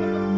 Bye.